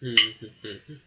嗯嗯嗯嗯。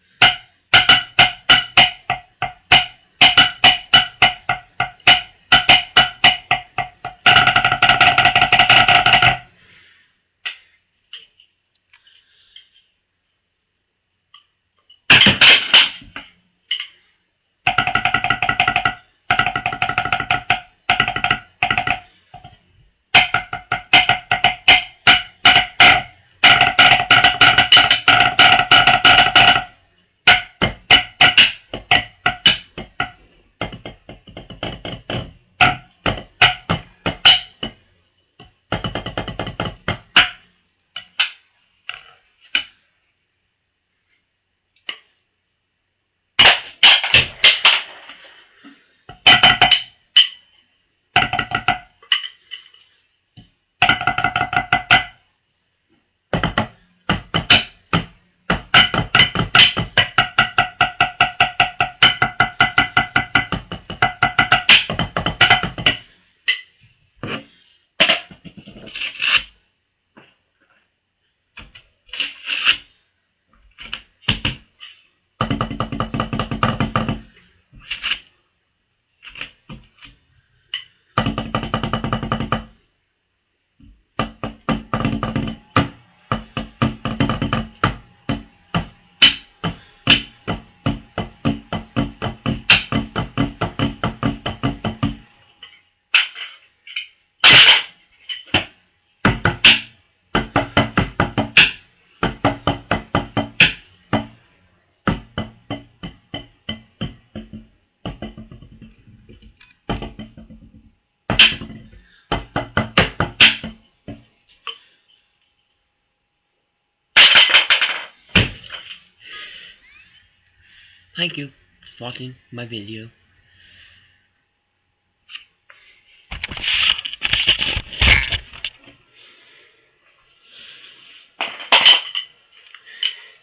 Thank you for watching my video.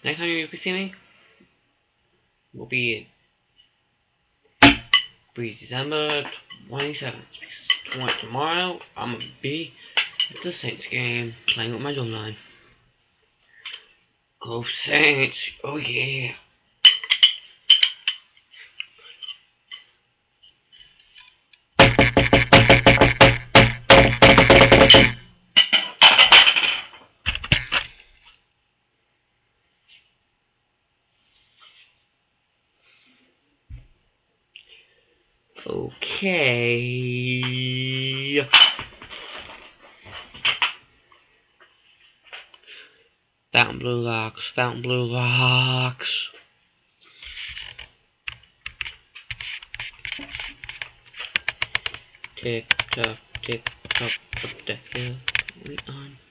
Next time you see me will be be December 27th. Tomorrow I'm gonna be at the Saints game playing with my drumline. Go Saints! Oh yeah! Okay. Fountain blue locks, Fontainebleau locks. Tick tock, tick tock, what the hell we on?